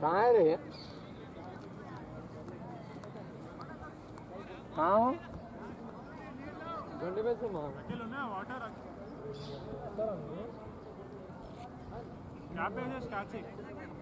कहाँ है रे कहाँ हो? घंटे में से माँ। क्या पे है स्कैचिंग